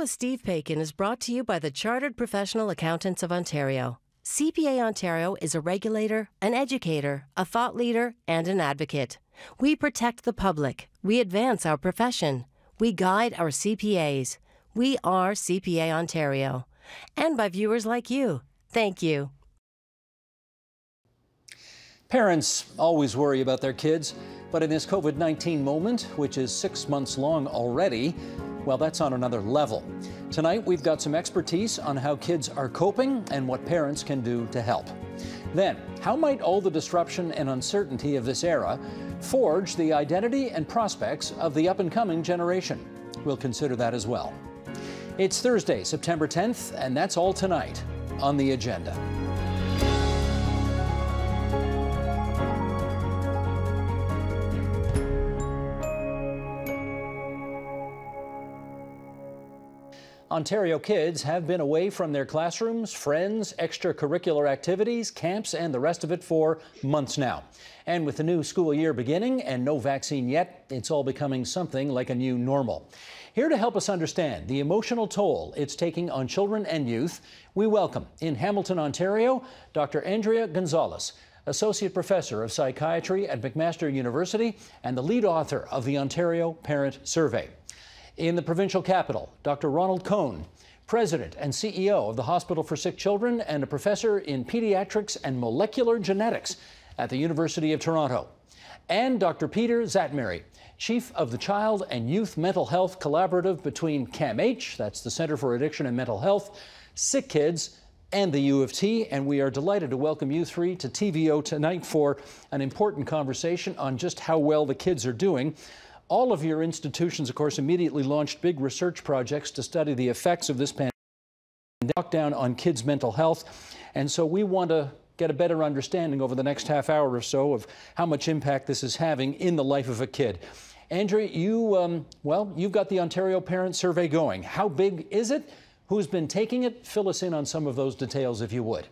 with Steve Paikin is brought to you by the Chartered Professional Accountants of Ontario. CPA Ontario is a regulator, an educator, a thought leader, and an advocate. We protect the public. We advance our profession. We guide our CPAs. We are CPA Ontario. And by viewers like you. Thank you. Parents always worry about their kids, but in this COVID 19 moment, which is six months long already, well, that's on another level. Tonight, we've got some expertise on how kids are coping and what parents can do to help. Then, how might all the disruption and uncertainty of this era forge the identity and prospects of the up and coming generation? We'll consider that as well. It's Thursday, September 10th, and that's all tonight on the agenda. Ontario kids have been away from their classrooms, friends, extracurricular activities, camps, and the rest of it for months now. And with the new school year beginning and no vaccine yet, it's all becoming something like a new normal. Here to help us understand the emotional toll it's taking on children and youth, we welcome in Hamilton, Ontario, Dr. Andrea Gonzalez, Associate Professor of Psychiatry at McMaster University and the lead author of the Ontario Parent Survey. In the provincial capital, Dr. Ronald Cohn, President and CEO of the Hospital for Sick Children and a professor in pediatrics and molecular genetics at the University of Toronto. And Dr. Peter Szatmari, Chief of the Child and Youth Mental Health Collaborative between CAMH, that's the Center for Addiction and Mental Health, Sick Kids, and the U of T. And we are delighted to welcome you three to TVO tonight for an important conversation on just how well the kids are doing. All of your institutions, of course, immediately launched big research projects to study the effects of this pandemic and lockdown on kids' mental health. And so we want to get a better understanding over the next half hour or so of how much impact this is having in the life of a kid. Andrea, you, um, well, you've got the Ontario Parent Survey going. How big is it? Who's been taking it? Fill us in on some of those details, if you would.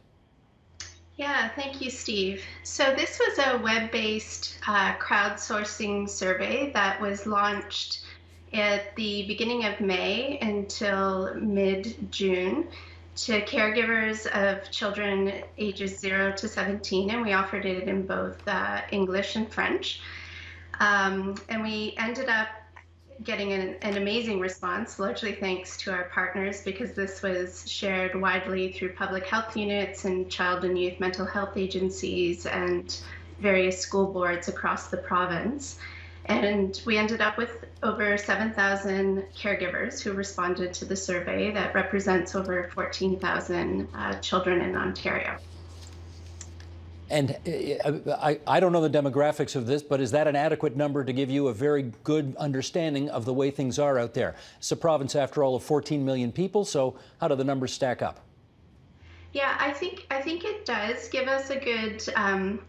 Yeah, thank you, Steve. So this was a web-based uh, crowdsourcing survey that was launched at the beginning of May until mid-June to caregivers of children ages 0 to 17, and we offered it in both uh, English and French. Um, and we ended up getting an, an, amazing response, largely thanks to our partners, because this was shared widely through public health units and child and youth mental health agencies and various school boards across the province. And we ended up with over 7,000 caregivers who responded to the survey that represents over 14,000 uh, children in Ontario. And uh, I, I don't know the demographics of this, but is that an adequate number to give you a very good understanding of the way things are out there? It's a province, after all, of 14 million people, so how do the numbers stack up? Yeah, I think I think it does give us a good um,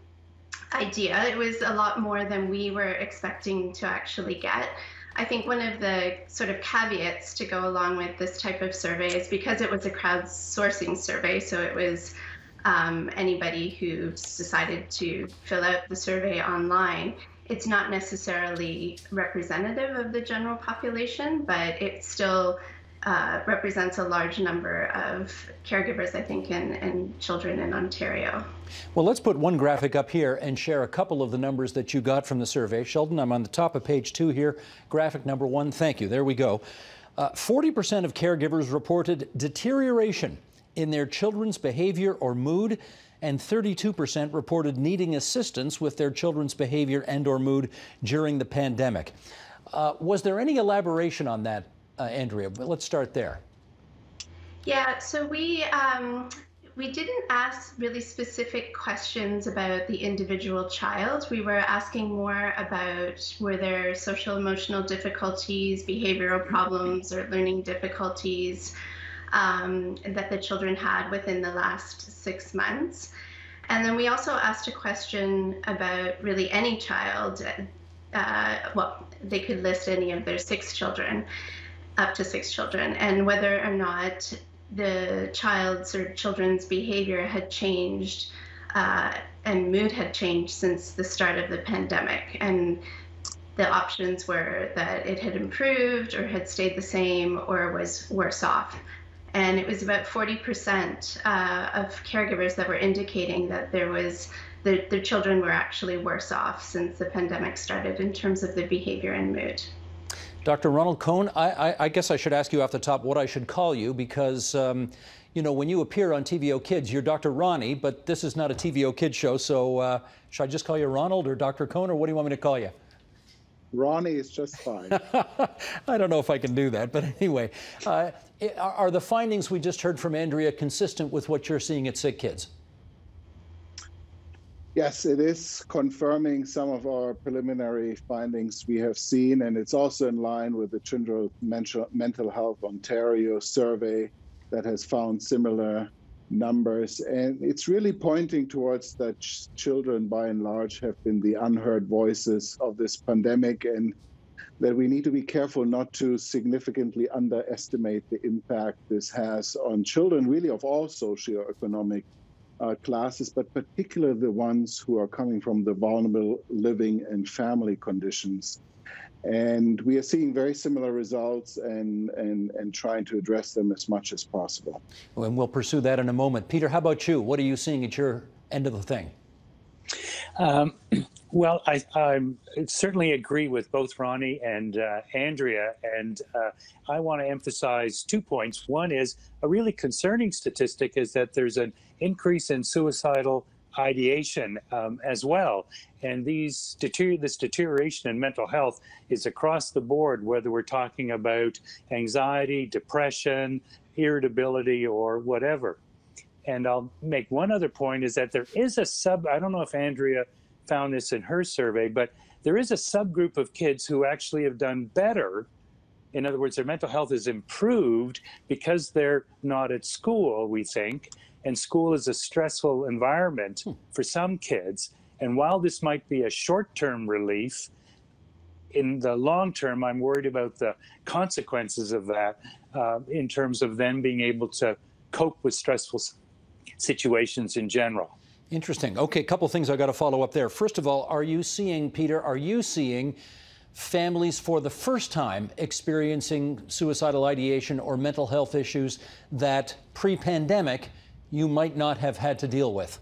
idea. It was a lot more than we were expecting to actually get. I think one of the sort of caveats to go along with this type of survey is because it was a crowdsourcing survey, so it was um, anybody who decided to fill out the survey online. It's not necessarily representative of the general population, but it still uh, represents a large number of caregivers, I think, and, and children in Ontario. Well, let's put one graphic up here and share a couple of the numbers that you got from the survey. Sheldon, I'm on the top of page two here. Graphic number one, thank you. There we go. 40% uh, of caregivers reported deterioration in their children's behavior or mood, and 32% reported needing assistance with their children's behavior and or mood during the pandemic. Uh, was there any elaboration on that, uh, Andrea? Let's start there. Yeah, so we um, we didn't ask really specific questions about the individual child. We were asking more about were there social emotional difficulties, behavioral problems, or learning difficulties um, that the children had within the last six months. And then we also asked a question about really any child. Uh, well, they could list any of their six children, up to six children, and whether or not the child's or children's behavior had changed uh, and mood had changed since the start of the pandemic. And the options were that it had improved or had stayed the same or was worse off. And it was about 40% uh, of caregivers that were indicating that there was the, the children were actually worse off since the pandemic started in terms of their behavior and mood. Dr. Ronald Cohn, I, I, I, guess I should ask you off the top what I should call you because, um, you know, when you appear on TVO Kids, you're Dr. Ronnie, but this is not a TVO Kids show. So uh, should I just call you Ronald or Dr. Cohn, or what do you want me to call you? Ronnie is just fine. I don't know if I can do that, but anyway, uh, are the findings we just heard from Andrea consistent with what you're seeing at Sick Kids? Yes, it is confirming some of our preliminary findings we have seen, and it's also in line with the Children Mental Health Ontario survey that has found similar numbers. And it's really pointing towards that ch- children, by and large, have been the unheard voices of this pandemic, and that we need to be careful not to significantly underestimate the impact this has on children, really of all socioeconomic uh, classes, but particularly the ones who are coming from the vulnerable living and family conditions. And we are seeing very similar results and, and, and trying to address them as much as possible. And we'll pursue that in a moment. Peter, how about you? What are you seeing at your end of the thing? Um, well, I, I, certainly agree with both Ronnie and uh, Andrea, and uh, I want to emphasize two points. One is a really concerning statistic is that there's an increase in suicidal ideation um, as well, and these deter- this deterioration in mental health is across the board, whether we're talking about anxiety, depression, irritability, or whatever. And I'll make one other point is that there is a sub. I don't know if Andrea found this in her survey, but there is a subgroup of kids who actually have done better. In other words, their mental health is improved because they're not at school, we think. And school is a stressful environment hmm. for some kids. And while this might be a short term relief, in the long term, I'm worried about the consequences of that uh, in terms of them being able to cope with stressful situations in general. Interesting. Okay, a couple things I got to follow up there. First of all, are you seeing, Peter, are you seeing families for the first time experiencing suicidal ideation or mental health issues that pre pandemic you might not have had to deal with?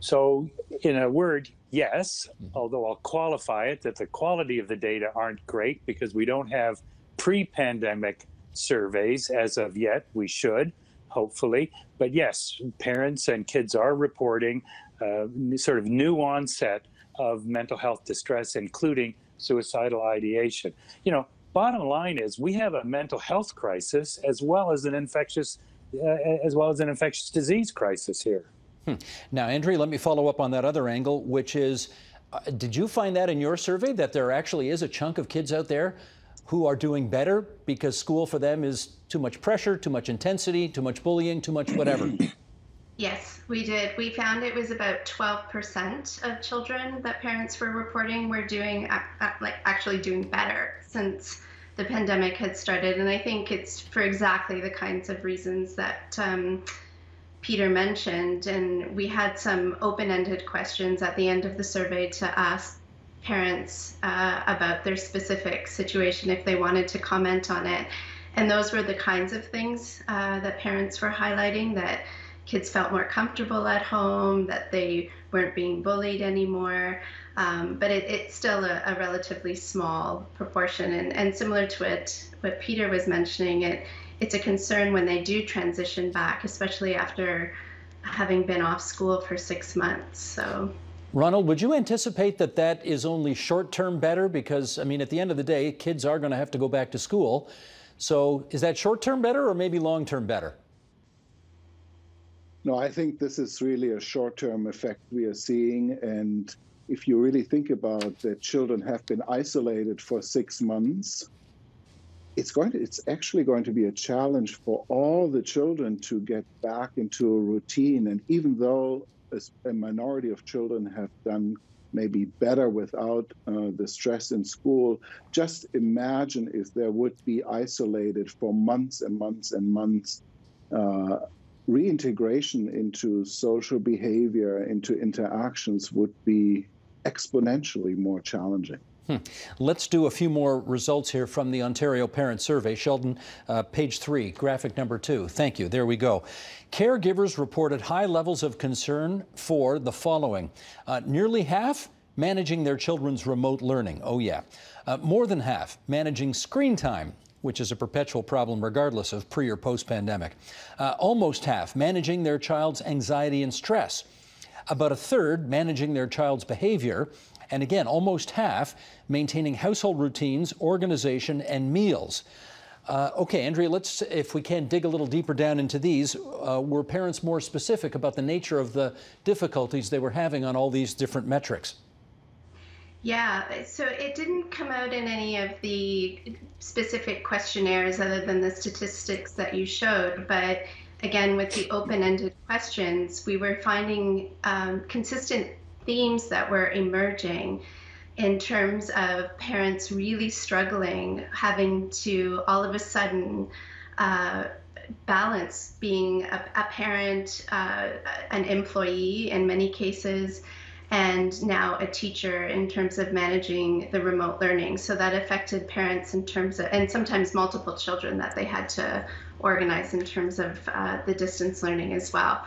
So, in a word, yes, although I'll qualify it that the quality of the data aren't great because we don't have pre pandemic surveys as of yet. We should hopefully. But yes, parents and kids are reporting uh, sort of new onset of mental health distress, including suicidal ideation. You know, bottom line is we have a mental health crisis as well as an infectious as well as an infectious disease crisis here. Hmm. Now, Andrea, let me follow up on that other angle, which is, uh, did you find that in your survey that there actually is a chunk of kids out there who are doing better because school for them is too much pressure, too much intensity, too much bullying, too much whatever? Yes, we did. We found it was about 12% of children that parents were reporting were doing like actually doing better since the pandemic had started, and I think it's for exactly the kinds of reasons that um, Peter mentioned. And we had some open-ended questions at the end of the survey to ask parents uh, about their specific situation if they wanted to comment on it. And those were the kinds of things uh, that parents were highlighting that kids felt more comfortable at home, that they weren't being bullied anymore. Um, but it, it's still a, a, relatively small proportion. And, and similar to what, what Peter was mentioning, it, it's a concern when they do transition back, especially after having been off school for six months. So Ronald, would you anticipate that that is only short term better? Because, I mean, at the end of the day, kids are going to have to go back to school. So is that short term better or maybe long term better? No, I think this is really a short term effect we are seeing. And if you really think about that children have been isolated for six months, it's going to it's actually going to be a challenge for all the children to get back into a routine. And even though a, minority of children have done maybe better without uh, the stress in school. Just imagine if there would be isolated for months and months and months. Uh, reintegration into social behavior, into interactions would be exponentially more challenging. Hmm. Let's do a few more results here from the Ontario Parent Survey. Sheldon, uh, page three, graphic number two. Thank you. There we go. Caregivers reported high levels of concern for the following uh, nearly half managing their children's remote learning. Oh, yeah. Uh, more than half managing screen time which is a perpetual problem regardless of pre or post pandemic. Uh, almost half managing their child's anxiety and stress. About a third managing their child's behavior, and again, almost half maintaining household routines, organization, and meals. Uh, okay, Andrea, let's, if we can, dig a little deeper down into these. Uh, were parents more specific about the nature of the difficulties they were having on all these different metrics? Yeah, so it didn't come out in any of the specific questionnaires other than the statistics that you showed, but again, with the open ended questions, we were finding um, consistent themes that were emerging in terms of parents really struggling, having to all of a sudden uh, balance being a, a parent, uh, an employee in many cases, and now a teacher in terms of managing the remote learning. So that affected parents in terms of, and sometimes multiple children that they had to organize in terms of uh, the distance learning as well.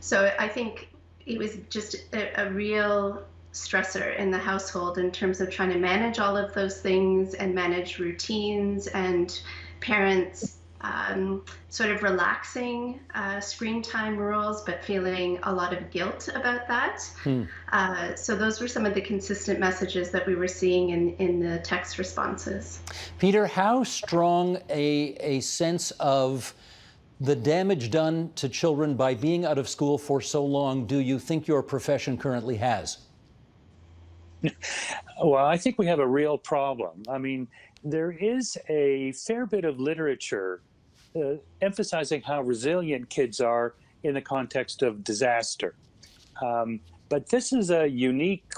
So I think it was just a, a real stressor in the household in terms of trying to manage all of those things and manage routines and parents um, sort of relaxing uh, screen time rules, but feeling a lot of guilt about that. Hmm. Uh, so those were some of the consistent messages that we were seeing in, in the text responses. Peter, how strong a, a sense of the damage done to children by being out of school for so long do you think your profession currently has? Well, I think we have a real problem. I mean, there is a fair bit of literature uh, emphasizing how resilient kids are in the context of disaster. Um, but this is a unique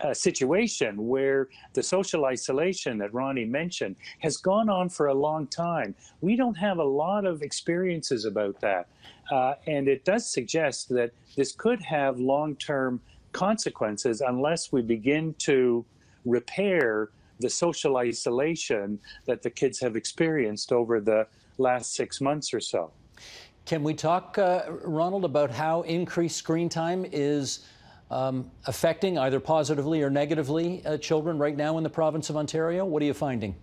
uh, situation where the social isolation that Ronnie mentioned has gone on for a long time. We don't have a lot of experiences about that. Uh, and it does suggest that this could have long term consequences unless we begin to repair the social isolation that the kids have experienced over the last six months or so. Can we talk, uh, Ronald, about how increased screen time is um, affecting either positively or negatively uh, children right now in the province of Ontario? What are you finding?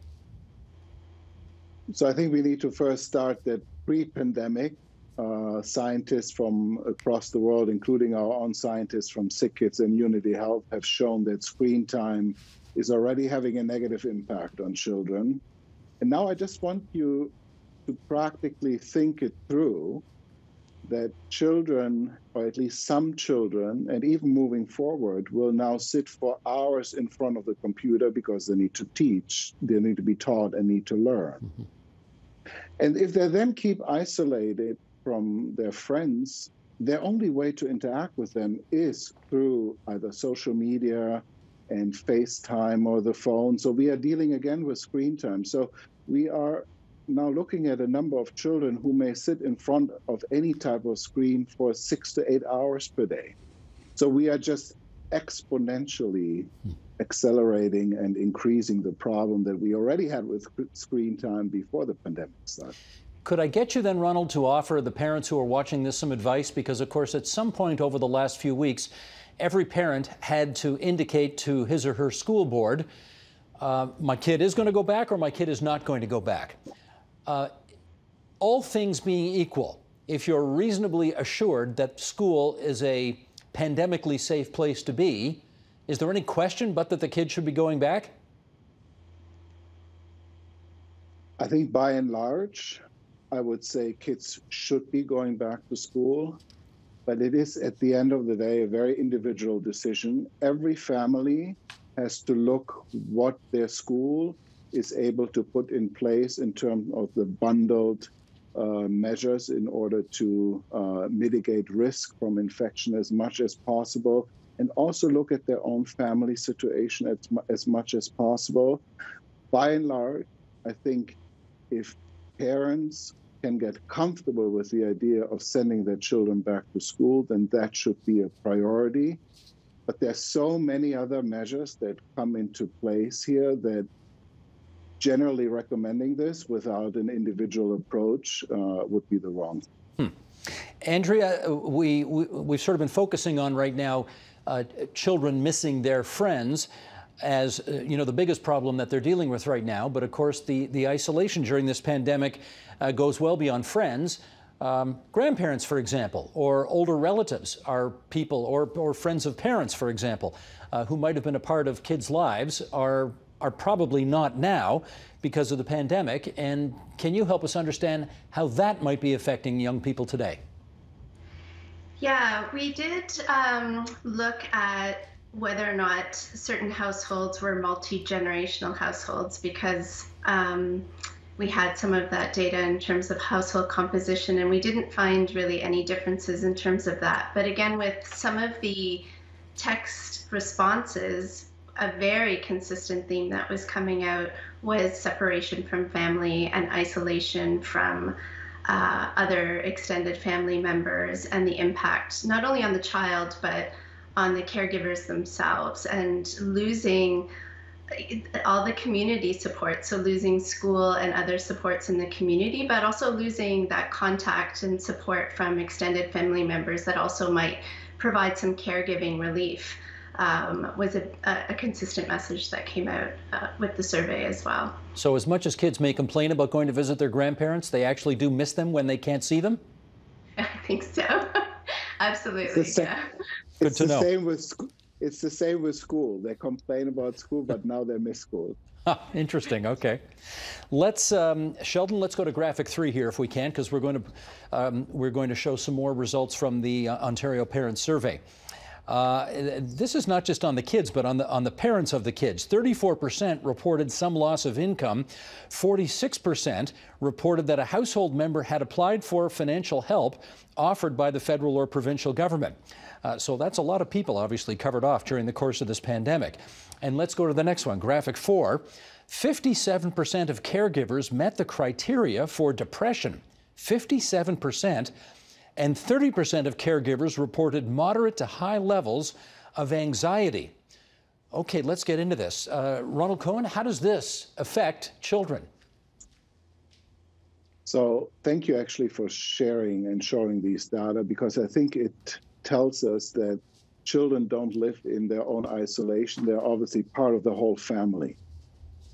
So I think we need to first start that pre-pandemic, uh, scientists from across the world, including our own scientists from SickKids and Unity Health, have shown that screen time is already having a negative impact on children. And now I just want you to practically think it through that children, or at least some children, and even moving forward, will now sit for hours in front of the computer because they need to teach, they need to be taught, and need to learn. Mm-hmm. And if they then keep isolated from their friends, their only way to interact with them is through either social media and FaceTime or the phone. So we are dealing again with screen time. So we are now looking at a number of children who may sit in front of any type of screen for six to eight hours per day. So we are just exponentially accelerating and increasing the problem that we already had with screen time before the pandemic started. Could I get you then, Ronald, to offer the parents who are watching this some advice? Because, of course, at some point over the last few weeks, every parent had to indicate to his or her school board, uh, my kid is going to go back or my kid is not going to go back. Uh, all things being equal, if you're reasonably assured that school is a pandemically safe place to be, is there any question but that the kids should be going back? I think by and large, I would say kids should be going back to school, but it is at the end of the day a very individual decision. Every family has to look what their school is able to put in place in terms of the bundled uh, measures in order to uh, mitigate risk from infection as much as possible and also look at their own family situation as, as much as possible. By and large, I think if parents can get comfortable with the idea of sending their children back to school, then that should be a priority. but there's so many other measures that come into place here that generally recommending this without an individual approach uh, would be the wrong. Hmm. Andrea, we, we, have sort of been focusing on right now uh, children missing their friends as uh, you know the biggest problem that they're dealing with right now. But of course, the the isolation during this pandemic uh, goes well beyond friends. Um, grandparents, for example, or older relatives are people, or, or friends of parents, for example, uh, who might have been a part of kids' lives, are are probably not now because of the pandemic. And can you help us understand how that might be affecting young people today? Yeah, we did um, look at whether or not certain households were multi generational households because um, we had some of that data in terms of household composition, and we didn't find really any differences in terms of that. But again, with some of the text responses, a very consistent theme that was coming out was separation from family and isolation from uh, other extended family members and the impact not only on the child but on the caregivers themselves and losing all the community support so losing school and other supports in the community but also losing that contact and support from extended family members that also might provide some caregiving relief um, was a, a, consistent message that came out uh, with the survey as well. So, as much as kids may complain about going to visit their grandparents, they actually do miss them when they can't see them? I think so. Absolutely. It's the, yeah. Good it's to the know. Same with, it's the same with school. They complain about school, but now they miss school. Interesting. Okay, let's um, Sheldon. Let's go to graphic three here, if we can, because we're going to um, we're going to show some more results from the uh, Ontario Parent Survey. Uh, this is not just on the kids, but on the on the parents of the kids. 34% reported some loss of income. 46% reported that a household member had applied for financial help offered by the federal or provincial government. Uh, so that's a lot of people, obviously, covered off during the course of this pandemic. And let's go to the next one, graphic four. 57% of caregivers met the criteria for depression. 57% and 30% of caregivers reported moderate to high levels of anxiety. Okay, let's get into this. Uh, Ronald Cohn, how does this affect children? So, thank you actually for sharing and showing these data because I think it tells us that children don't live in their own isolation. They're obviously part of the whole family.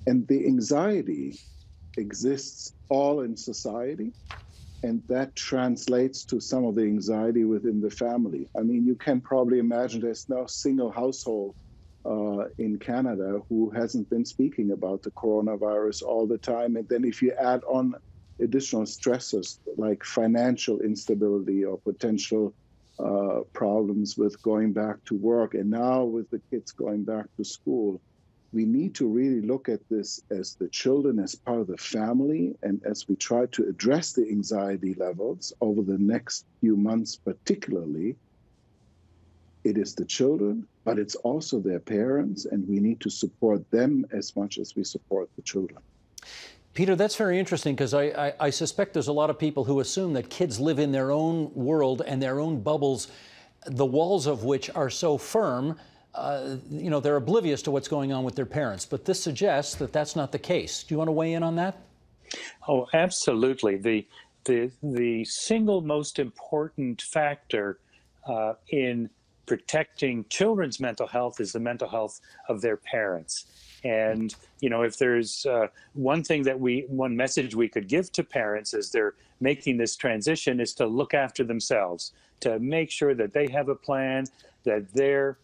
And the anxiety exists all in society and that translates to some of the anxiety within the family. I mean, you can probably imagine there's no single household uh, in Canada who hasn't been speaking about the coronavirus all the time. And then if you add on additional stressors like financial instability or potential uh, problems with going back to work, and now with the kids going back to school, we need to really look at this as the children as part of the family. And as we try to address the anxiety levels over the next few months particularly it is the children but it's also their parents. And we need to support them as much as we support the children Peter, that's very interesting because I, I, I, suspect there's a lot of people who assume that kids live in their own world and their own bubbles, the walls of which are so firm uh, you know, they're oblivious to what's going on with their parents. But this suggests that that's not the case. Do you want to weigh in on that? Oh, absolutely. The the the single most important factor uh, in protecting children's mental health is the mental health of their parents. And you know, if there's uh, one thing that we, one message we could give to parents as they're making this transition is to look after themselves, to make sure that they have a plan, that they're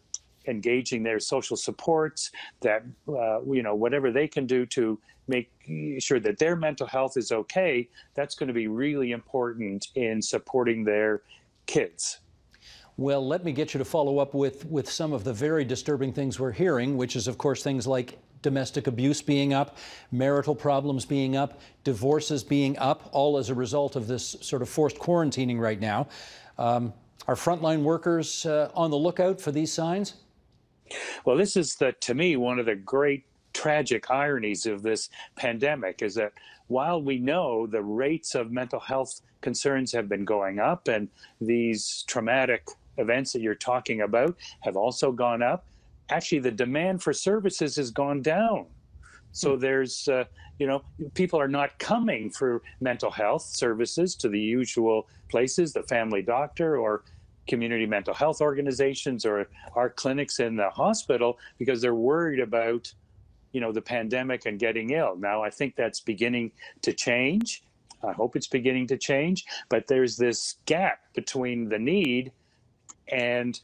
engaging their social supports, that uh, you know whatever they can do to make sure that their mental health is okay. That's going to be really important in supporting their kids. Well, let me get you to follow up with, with some of the very disturbing things we're hearing, which is, of course, things like domestic abuse being up, marital problems being up, divorces being up, all as a result of this sort of forced quarantining right now. Um, are frontline workers uh, on the lookout for these signs? Well, this is the to me one of the great tragic ironies of this pandemic is that while we know the rates of mental health concerns have been going up and these traumatic events that you're talking about have also gone up. Actually, the demand for services has gone down. So hmm. there's, uh, you know, people are not coming for mental health services to the usual places, the family doctor or community mental health organizations or our clinics in the hospital because they're worried about you know the pandemic and getting ill now i think that's beginning to change i hope it's beginning to change but there's this gap between the need and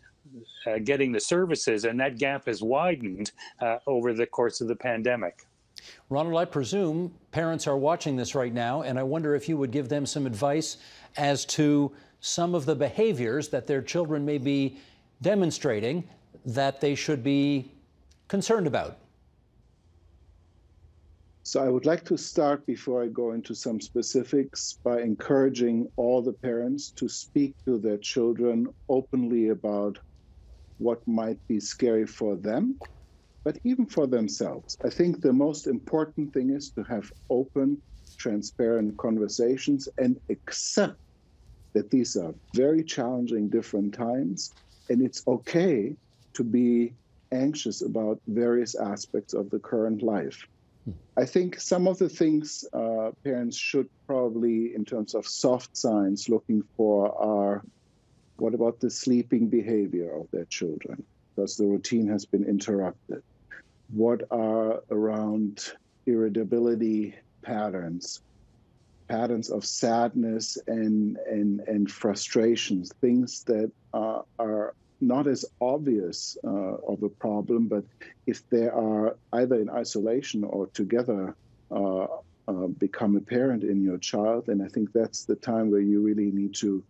uh, getting the services and that gap has widened uh, over the course of the pandemic Ronald, I presume parents are watching this right now, and I wonder if you would give them some advice as to some of the behaviors that their children may be demonstrating that they should be concerned about. So I would like to start before I go into some specifics by encouraging all the parents to speak to their children openly about what might be scary for them, but even for themselves. I think the most important thing is to have open, transparent conversations and accept that these are very challenging, different times, and it's okay to be anxious about various aspects of the current life. I think some of the things uh, parents should probably, in terms of soft signs, looking for are what about the sleeping behavior of their children? Because the routine has been interrupted. What are around irritability patterns, patterns of sadness and, and, and frustrations, things that are, are not as obvious uh, of a problem, but if they are either in isolation or together uh, uh, become apparent in your child, then I think that's the time where you really need to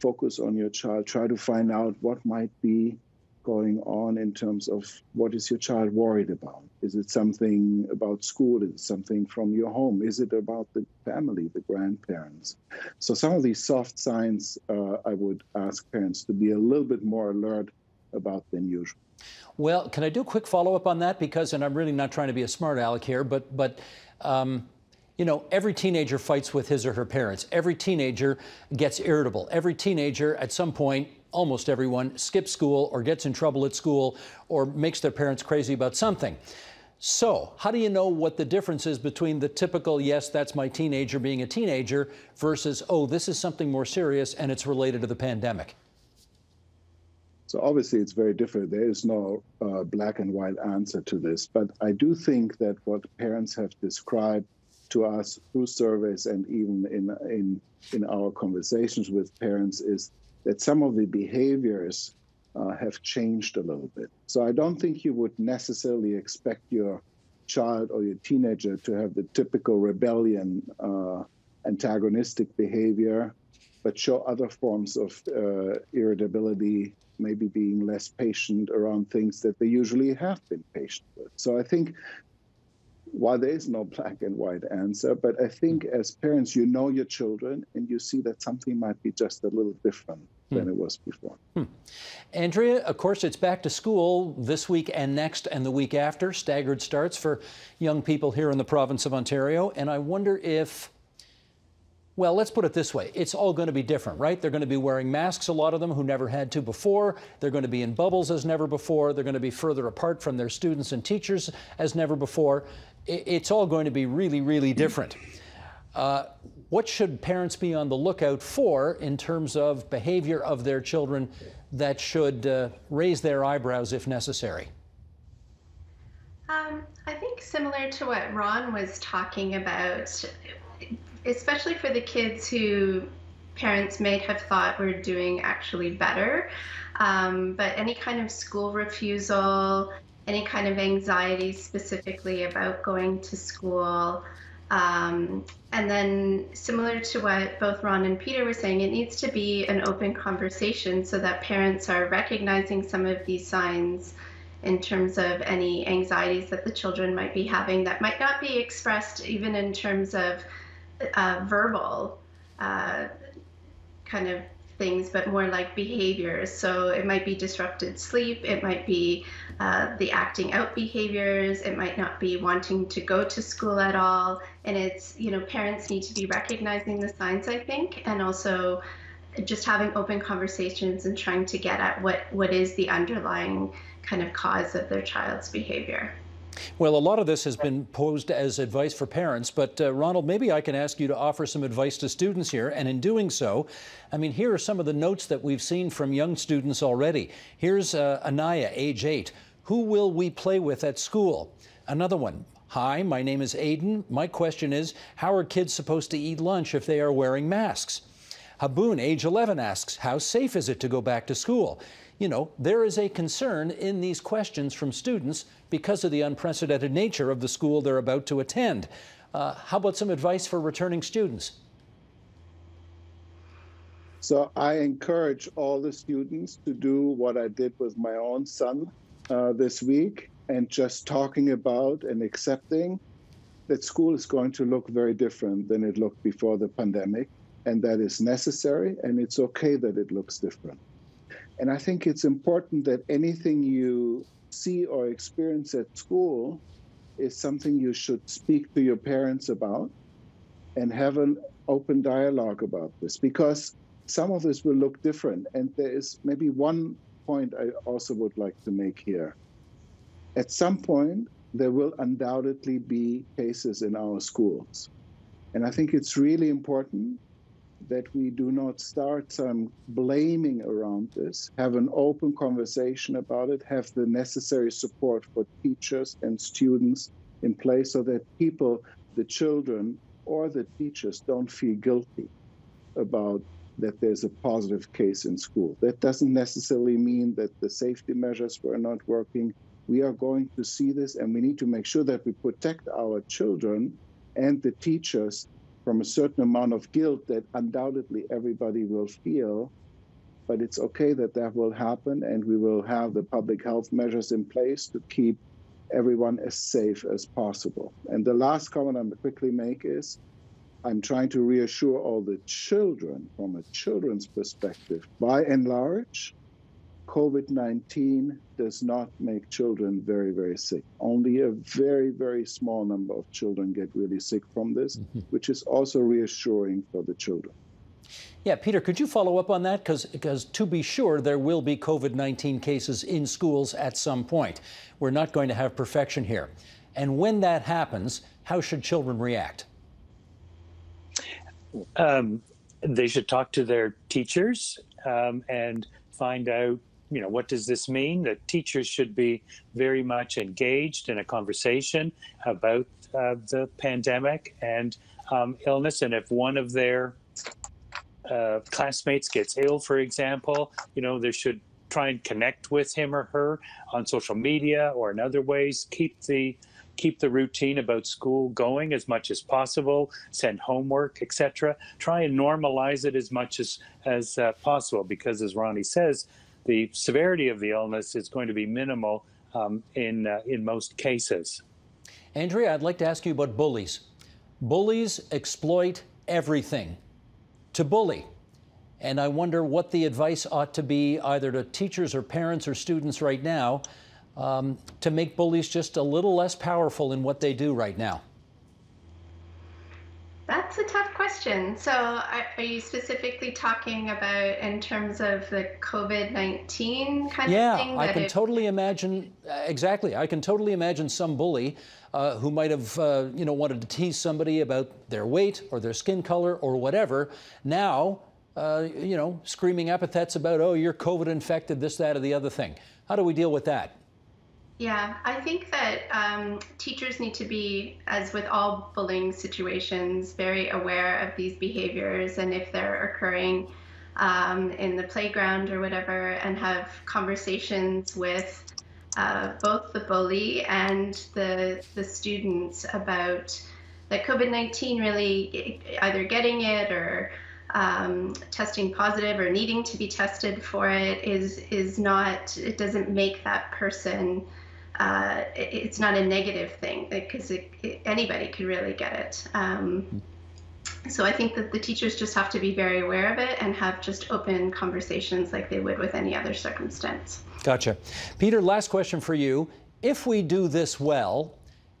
focus on your child, try to find out what might be going on in terms of what is your child worried about? Is it something about school? Is it something from your home? Is it about the family, the grandparents? So some of these soft signs, uh, I would ask parents to be a little bit more alert about than usual. Well, can I do a quick follow up on that? Because, and I'm really not trying to be a smart aleck here, but but. Um, you know, every teenager fights with his or her parents. Every teenager gets irritable. Every teenager, at some point, almost everyone, skips school or gets in trouble at school or makes their parents crazy about something. So, how do you know what the difference is between the typical, yes, that's my teenager being a teenager, versus, oh, this is something more serious and it's related to the pandemic? So, obviously, it's very different. There is no uh, black and white answer to this. But I do think that what parents have described to us through surveys and even in, in, in our conversations with parents is that some of the behaviors uh, have changed a little bit. So I don't think you would necessarily expect your child or your teenager to have the typical rebellion, uh, antagonistic behavior, but show other forms of uh, irritability, maybe being less patient around things that they usually have been patient with. So I think while there is no black and white answer, but I think as parents, you know your children and you see that something might be just a little different hmm. than it was before. Hmm. Andrea, of course, it's back to school this week and next and the week after, staggered starts for young people here in the province of Ontario. And I wonder if well, let's put it this way. It's all going to be different, right? They're going to be wearing masks, a lot of them who never had to before. They're going to be in bubbles as never before. They're going to be further apart from their students and teachers as never before it's all going to be really, really different. Uh, what should parents be on the lookout for in terms of behavior of their children that should uh, raise their eyebrows if necessary? Um, I think similar to what Ron was talking about, especially for the kids who parents may have thought were doing actually better. Um, but any kind of school refusal, any kind of anxiety specifically about going to school. Um, and then, similar to what both Ron and Peter were saying, it needs to be an open conversation so that parents are recognizing some of these signs in terms of any anxieties that the children might be having that might not be expressed even in terms of uh, verbal uh, kind of things, but more like behaviors. So it might be disrupted sleep, it might be uh, the acting out behaviors, it might not be wanting to go to school at all. And it's, you know, parents need to be recognizing the signs, I think, and also just having open conversations and trying to get at what, what is the underlying kind of cause of their child's behavior. Well, a lot of this has been posed as advice for parents, but uh, Ronald, maybe I can ask you to offer some advice to students here. And in doing so, I mean, here are some of the notes that we've seen from young students already. Here's uh, Anaya, age eight. Who will we play with at school? Another one. Hi, my name is Aiden. My question is, how are kids supposed to eat lunch if they are wearing masks? Haboon, age 11, asks, How safe is it to go back to school? You know, there is a concern in these questions from students because of the unprecedented nature of the school they're about to attend. Uh, how about some advice for returning students? So I encourage all the students to do what I did with my own son uh, this week and just talking about and accepting that school is going to look very different than it looked before the pandemic and that is necessary, and it's okay that it looks different. And I think it's important that anything you see or experience at school is something you should speak to your parents about and have an open dialogue about this because some of this will look different. And there is maybe one point I also would like to make here. At some point, there will undoubtedly be cases in our schools. And I think it's really important that we do not start some blaming around this, have an open conversation about it, have the necessary support for teachers and students in place so that people, the children or the teachers, don't feel guilty about that there's a positive case in school. That doesn't necessarily mean that the safety measures were not working. We are going to see this, and we need to make sure that we protect our children and the teachers from a certain amount of guilt that undoubtedly everybody will feel. But it's okay that that will happen, and we will have the public health measures in place to keep everyone as safe as possible. And the last comment I'm quickly make is I'm trying to reassure all the children from a children's perspective. By and large, COVID 19 does not make children very, very sick. Only a very, very small number of children get really sick from this, mm-hmm. which is also reassuring for the children. Yeah, Peter, could you follow up on that? Because because to be sure, there will be COVID 19 cases in schools at some point. We're not going to have perfection here. And when that happens, how should children react? Um, they should talk to their teachers um, and find out you know, what does this mean? That teachers should be very much engaged in a conversation about uh, the pandemic and um, illness. And if one of their uh, classmates gets ill, for example, you know, they should try and connect with him or her on social media or in other ways. Keep the keep the routine about school going as much as possible. Send homework, etc. Try and normalize it as much as as uh, possible because, as Ronnie says, the severity of the illness is going to be minimal um, in, uh, in most cases. Andrea, I'd like to ask you about bullies. Bullies exploit everything to bully. And I wonder what the advice ought to be either to teachers or parents or students right now um, to make bullies just a little less powerful in what they do right now. That's a tough question. So, are, are you specifically talking about in terms of the COVID 19 kind yeah, of thing? Yeah, I can it... totally imagine, uh, exactly. I can totally imagine some bully uh, who might have, uh, you know, wanted to tease somebody about their weight or their skin color or whatever. Now, uh, you know, screaming epithets about, oh, you're COVID infected, this, that, or the other thing. How do we deal with that? Yeah, I think that um, teachers need to be, as with all bullying situations, very aware of these behaviors and if they're occurring um, in the playground or whatever, and have conversations with uh, both the bully and the the students about that COVID-19 really either getting it or um, testing positive or needing to be tested for it is is not it doesn't make that person uh, it's not a negative thing because anybody could really get it. Um, so I think that the teachers just have to be very aware of it and have just open conversations like they would with any other circumstance. Gotcha. Peter, last question for you. If we do this well,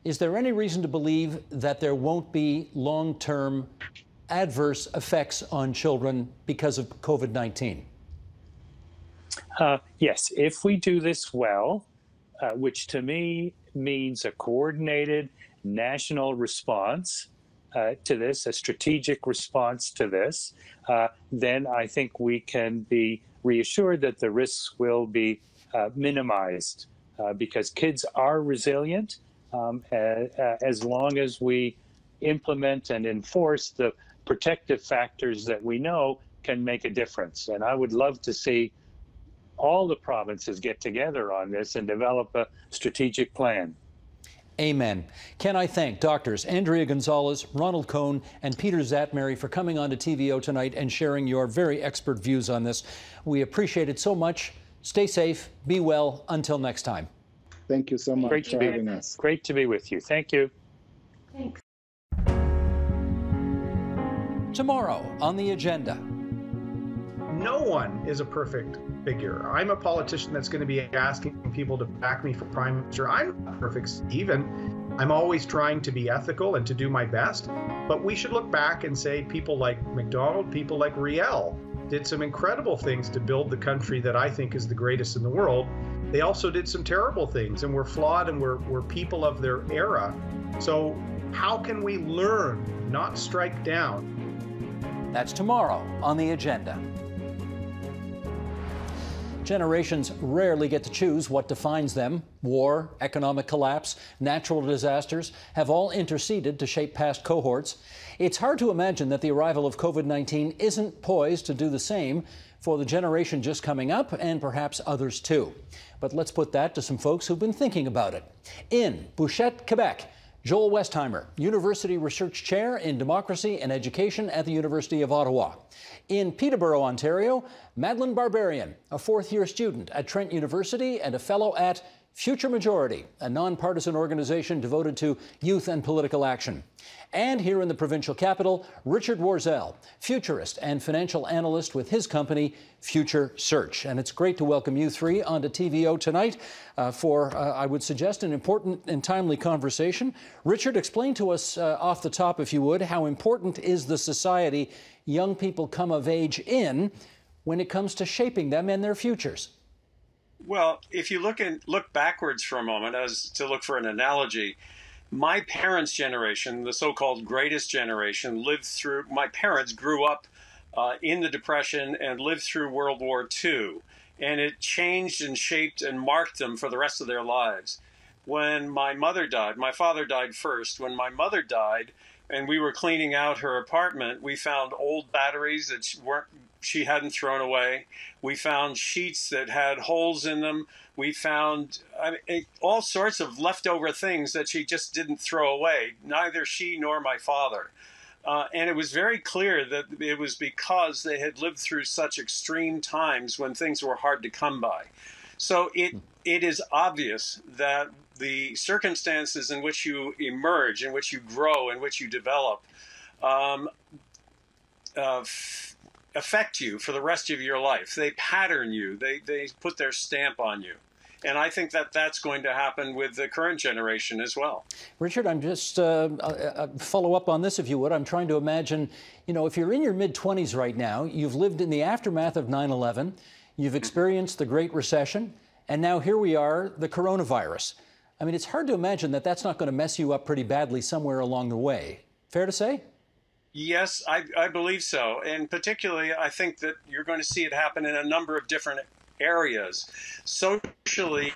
is there any reason to believe that there won't be long term adverse effects on children because of COVID 19? Uh, yes, if we do this well, uh, which to me means a coordinated national response uh, to this, a strategic response to this, uh, then I think we can be reassured that the risks will be uh, minimized uh, because kids are resilient um, as long as we implement and enforce the protective factors that we know can make a difference. And I would love to see all the provinces get together on this and develop a strategic plan. Amen. Can I thank doctors Andrea Gonzalez, Ronald Cohn, and Peter Szatmari for coming on to TVO tonight and sharing your very expert views on this. We appreciate it so much. Stay safe, be well. Until next time. Thank you so much Great for be, having us. Great to be with you. Thank you. Thanks. Tomorrow on the agenda. No one is a perfect figure. I'm a politician that's going to be asking people to back me for prime minister. I'm not perfect, even. I'm always trying to be ethical and to do my best. But we should look back and say people like Macdonald, people like Riel did some incredible things to build the country that I think is the greatest in the world. They also did some terrible things and were flawed and were, were people of their era. So, how can we learn, not strike down? That's tomorrow on the agenda. Generations rarely get to choose what defines them. War, economic collapse, natural disasters have all interceded to shape past cohorts. It's hard to imagine that the arrival of COVID 19 isn't poised to do the same for the generation just coming up and perhaps others too. But let's put that to some folks who've been thinking about it. In Bouchette, Quebec, Joel Westheimer, University Research Chair in Democracy and Education at the University of Ottawa. In Peterborough, Ontario, Madeline Barbarian, a fourth year student at Trent University and a fellow at Future Majority, a nonpartisan organization devoted to youth and political action. And here in the provincial capital, Richard Worzel, futurist and financial analyst with his company, Future Search. And it's great to welcome you three onto TVO tonight uh, for, uh, I would suggest, an important and timely conversation. Richard, explain to us uh, off the top, if you would, how important is the society young people come of age in when it comes to shaping them and their futures? Well, if you look and look backwards for a moment, as to look for an analogy, my parents' generation, the so-called greatest generation, lived through. My parents grew up uh, in the Depression and lived through World War II, and it changed and shaped and marked them for the rest of their lives. When my mother died, my father died first. When my mother died, and we were cleaning out her apartment, we found old batteries that weren't she hadn't thrown away. We found sheets that had holes in them. We found I mean, all sorts of leftover things that she just didn't throw away, neither she nor my father. Uh, and it was very clear that it was because they had lived through such extreme times when things were hard to come by. So it it is obvious that the circumstances in which you emerge, in which you grow, in which you develop, um, uh, affect you for the rest of your life. They pattern you. They they put their stamp on you. And I think that that's going to happen with the current generation as well. Richard, I'm just uh, uh, uh follow up on this, if you would. I'm trying to imagine, you know, if you're in your mid 20s right now, you've lived in the aftermath of 9 11, you've experienced the Great Recession, and now here we are, the coronavirus. I mean, it's hard to imagine that that's not going to mess you up pretty badly somewhere along the way. Fair to say? Yes, I, I believe so. And particularly, I think that you're going to see it happen in a number of different areas. Socially,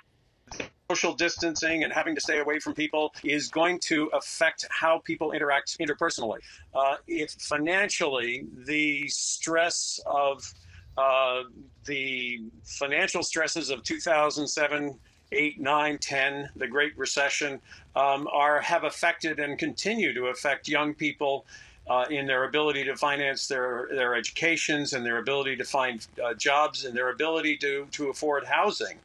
social distancing and having to stay away from people is going to affect how people interact interpersonally. Uh, if financially, the stress of uh, the financial stresses of 2007 8, 9, 10, the Great Recession, um, are have affected and continue to affect young people uh, in their ability to finance their their educations and their ability to find uh, jobs and their ability to to afford housing.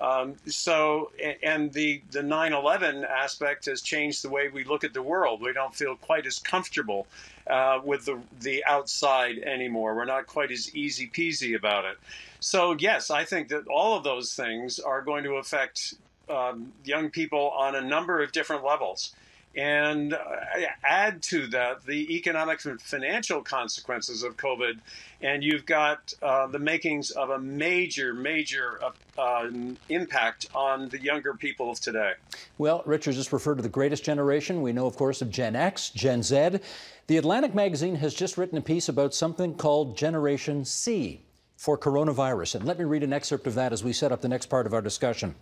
Um, so, and the the 9/11 aspect has changed the way we look at the world. We don't feel quite as comfortable uh, with the the outside anymore. We're not quite as easy peasy about it. So, yes, I think that all of those things are going to affect um, young people on a number of different levels. And add to that the economic and financial consequences of COVID, and you've got uh, the makings of a major, major uh, uh, impact on the younger people of today. Well, Richard just referred to the greatest generation. We know, of course, of Gen X, Gen Z. The Atlantic magazine has just written a piece about something called Generation C for coronavirus. And let me read an excerpt of that as we set up the next part of our discussion.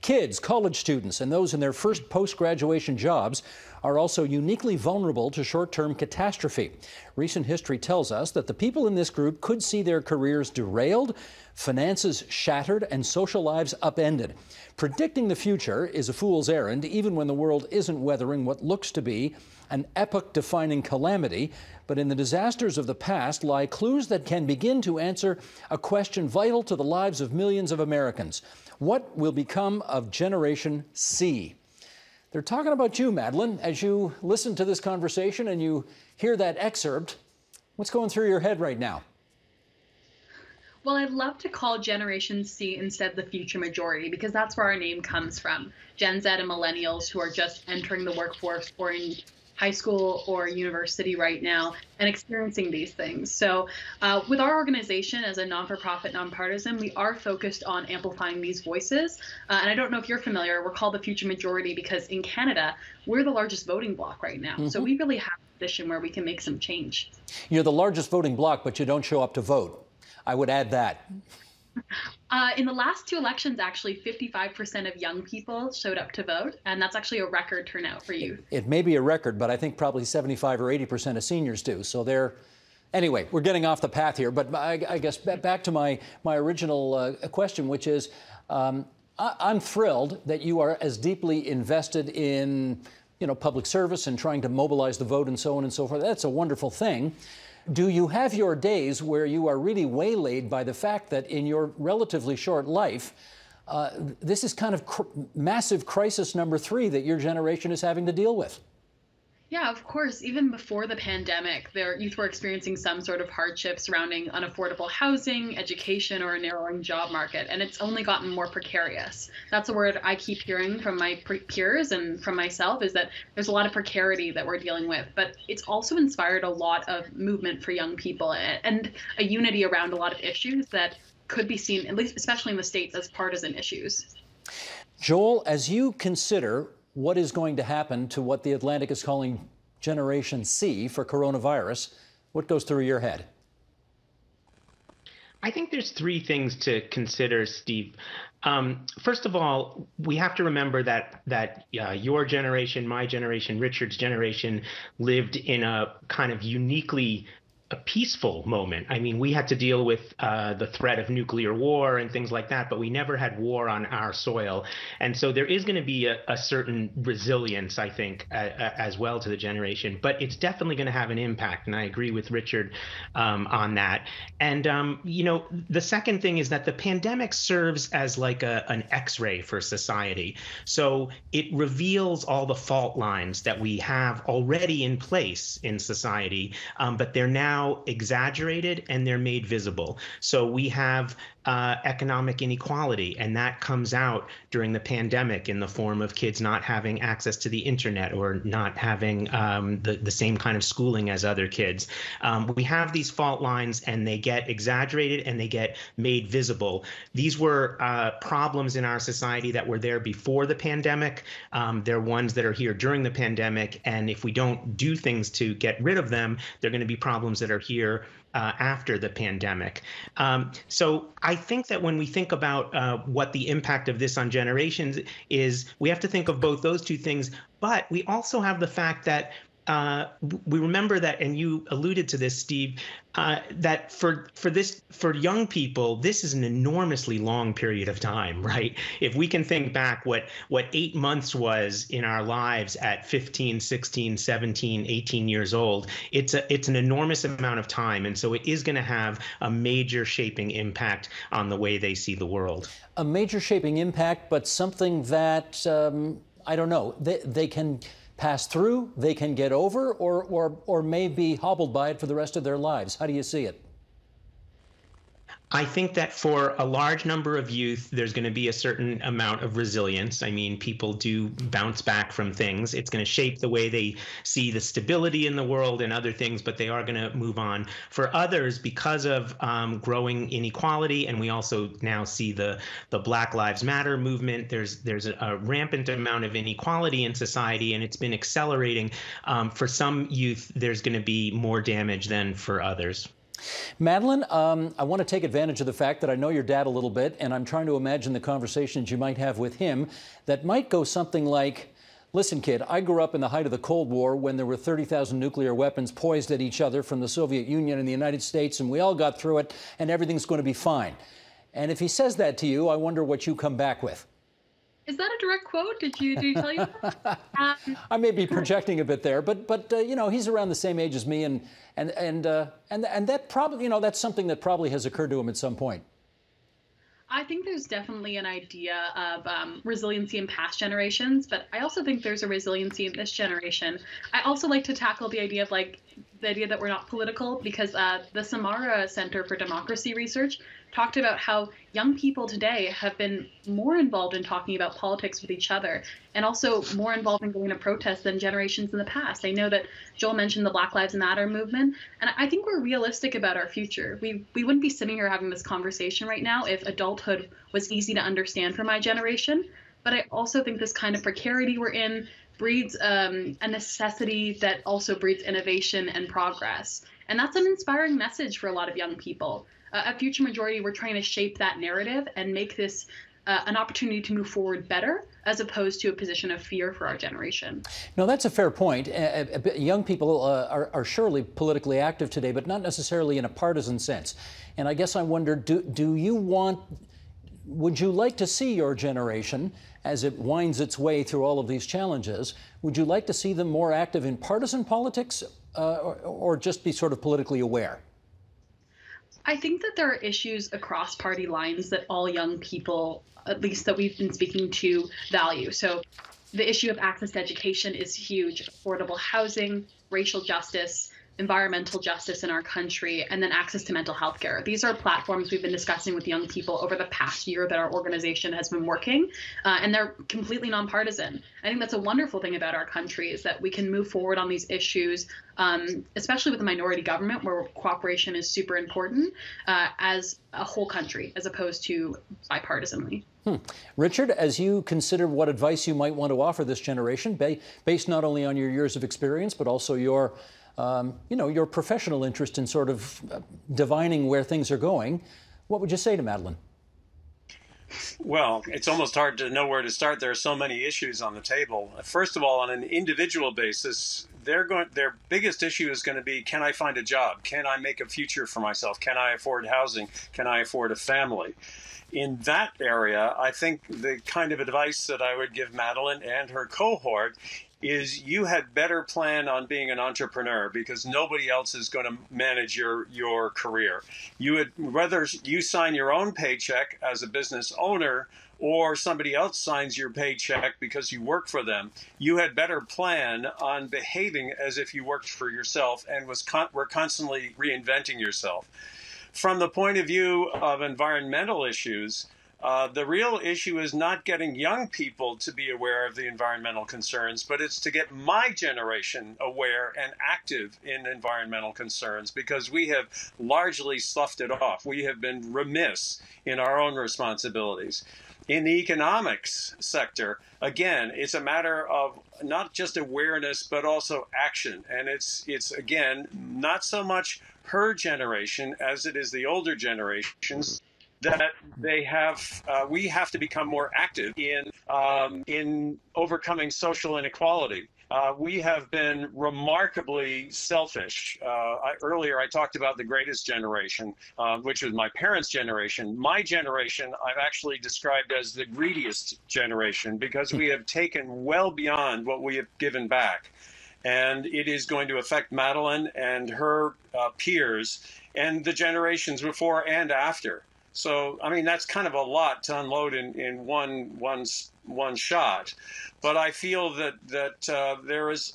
Kids, college students, and those in their first post graduation jobs are also uniquely vulnerable to short term catastrophe. Recent history tells us that the people in this group could see their careers derailed, finances shattered, and social lives upended. Predicting the future is a fool's errand, even when the world isn't weathering what looks to be an epoch defining calamity but in the disasters of the past lie clues that can begin to answer a question vital to the lives of millions of Americans. What will become of Generation C? They're talking about you, Madeline. As you listen to this conversation and you hear that excerpt, what's going through your head right now? Well, I'd love to call Generation C instead the future majority because that's where our name comes from. Gen Z and millennials who are just entering the workforce or in high school or university right now and experiencing these things. So, uh, with our organization as a non for profit, nonpartisan, we are focused on amplifying these voices. Uh, and I don't know if you're familiar, we're called the Future Majority because in Canada, we're the largest voting bloc right now. Mm-hmm. So, we really have a position where we can make some change. You're the largest voting bloc, but you don't show up to vote. I would add that. Uh, in the last two elections, actually, 55% of young people showed up to vote, and that's actually a record turnout for you. It, it may be a record, but I think probably 75 or 80% of seniors do. So they're. Anyway, we're getting off the path here, but I, I guess back to my, my original uh, question, which is um, I, I'm thrilled that you are as deeply invested in you know, public service and trying to mobilize the vote and so on and so forth. That's a wonderful thing. Do you have your days where you are really waylaid by the fact that in your relatively short life, uh, this is kind of cr- massive crisis number three that your generation is having to deal with? Yeah, of course. Even before the pandemic, their youth were experiencing some sort of hardship surrounding unaffordable housing, education, or a narrowing job market, and it's only gotten more precarious. That's a word I keep hearing from my peers and from myself is that there's a lot of precarity that we're dealing with, but it's also inspired a lot of movement for young people and a unity around a lot of issues that could be seen, at least especially in the states, as partisan issues. Joel, as you consider what is going to happen to what the Atlantic is calling Generation C for coronavirus. What goes through your head? I think there's three things to consider, Steve. Um, first of all, we have to remember that that uh, your generation, my generation, Richard's generation, lived in a kind of uniquely a peaceful moment. I mean, we had to deal with uh, the threat of nuclear war and things like that, but we never had war on our soil. And so there is going to be a, a, certain resilience, I think, as well to the generation. But it's definitely going to have an impact. And I agree with Richard um, on that. And, um, you know, the second thing is that the pandemic serves as like a, an x ray for society. So it reveals all the fault lines that we have already in place in society, um, but they're now now exaggerated and they're made visible. So we have uh, economic inequality, and that comes out during the pandemic in the form of kids not having access to the internet or not having um, the, the same kind of schooling as other kids. Um, we have these fault lines, and they get exaggerated and they get made visible. These were uh, problems in our society that were there before the pandemic. Um, they're ones that are here during the pandemic, and if we don't do things to get rid of them, they're going to be problems that are here uh, after the pandemic. Um, so I think that when we think about uh, what the impact of this on generations is, we have to think of both those two things. But we also have the fact that uh, we remember that, and you alluded to this, Steve, uh, that for for this for young people, this is an enormously long period of time, right? If we can think back what what eight months was in our lives at 15, 16, 17, 18 years old, it's a it's an enormous amount of time, and so it is going to have a major shaping impact on the way they see the world. A major shaping impact, but something that um, I don't know. They they can pass through, they can get over, or, or, or may be hobbled by it for the rest of their lives? How do you see it? I think that for a large number of youth, there's going to be a certain amount of resilience. I mean, people do bounce back from things. It's going to shape the way they see the stability in the world and other things, but they are going to move on. For others, because of um, growing inequality, and we also now see the the Black Lives Matter movement. There's there's a, rampant amount of inequality in society, and it's been accelerating. Um, for some youth, there's going to be more damage than for others. Madeline, um, I want to take advantage of the fact that I know your dad a little bit, and I'm trying to imagine the conversations you might have with him that might go something like, Listen, kid, I grew up in the height of the Cold War when there were 30,000 nuclear weapons poised at each other from the Soviet Union and the United States, and we all got through it, and everything's going to be fine. And if he says that to you, I wonder what you come back with. Is that a direct quote? Did you, did you tell you um, I may be projecting a bit there, but but uh, you know he's around the same age as me, and and and uh, and and that probably you know that's something that probably has occurred to him at some point. I think there's definitely an idea of um, resiliency in past generations, but I also think there's a resiliency in this generation. I also like to tackle the idea of like the idea that we're not political because uh, the Samara Center for Democracy Research talked about how young people today have been more involved in talking about politics with each other and also more involved in going to protests than generations in the past. I know that Joel mentioned the Black Lives Matter movement, and I think we're realistic about our future. We, we wouldn't be sitting here having this conversation right now if adulthood was easy to understand for my generation. But I also think this kind of precarity we're in breeds um, a necessity that also breeds innovation and progress. And that's an inspiring message for a lot of young people at Future Majority, we're trying to shape that narrative and make this uh, an opportunity to move forward better as opposed to a position of fear for our generation. No, that's a fair point. Uh, young people uh, are, are, surely politically active today, but not necessarily in a partisan sense. And I guess I wonder do, do you want, would you like to see your generation, as it winds its way through all of these challenges, would you like to see them more active in partisan politics uh, or, or just be sort of politically aware? I think that there are issues across party lines that all young people, at least that we've been speaking to, value. So the issue of access to education is huge affordable housing, racial justice, environmental justice in our country, and then access to mental health care. These are platforms we've been discussing with young people over the past year that our organization has been working, uh, and they're completely nonpartisan. I think that's a wonderful thing about our country is that we can move forward on these issues, um, especially with a minority government where cooperation is super important uh, as a whole country as opposed to bipartisanly. Hmm. Richard, as you consider what advice you might want to offer this generation, ba based not only on your years of experience, but also your um, you know, your professional interest in sort of uh, divining where things are going. What would you say to Madeline? Well, it's almost hard to know where to start. There are so many issues on the table. First of all, on an individual basis, they're going. Their biggest issue is going to be: Can I find a job? Can I make a future for myself? Can I afford housing? Can I afford a family? In that area, I think the kind of advice that I would give Madeline and her cohort is you had better plan on being an entrepreneur because nobody else is going to manage your your career. You would whether you sign your own paycheck as a business owner or somebody else signs your paycheck because you work for them, you had better plan on behaving as if you worked for yourself and was con- were constantly reinventing yourself. From the point of view of environmental issues, uh, the real issue is not getting young people to be aware of the environmental concerns, but it's to get my generation aware and active in environmental concerns because we have largely sloughed it off. We have been remiss in our own responsibilities. In the economics sector, again, it's a matter of not just awareness but also action. And it's it's again not so much her generation as it is the older generations that they have uh, we have to become more active in um, in overcoming social inequality. Uh, we have been remarkably selfish. Uh, I, earlier, I talked about the greatest generation, uh, which was my parents' generation. My generation, I've actually described as the greediest generation because we have taken well beyond what we have given back. And it is going to affect Madeline and her uh, peers and the generations before and after. So, I mean, that's kind of a lot to unload in, in one, one, one shot. But I feel that, that uh, there is,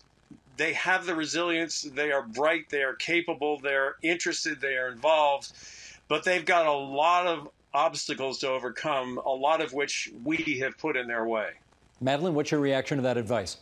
they have the resilience, they are bright, they are capable, they're interested, they are involved. but they've got a lot of obstacles to overcome, a lot of which we have put in their way. Madeline, what's your reaction to that advice?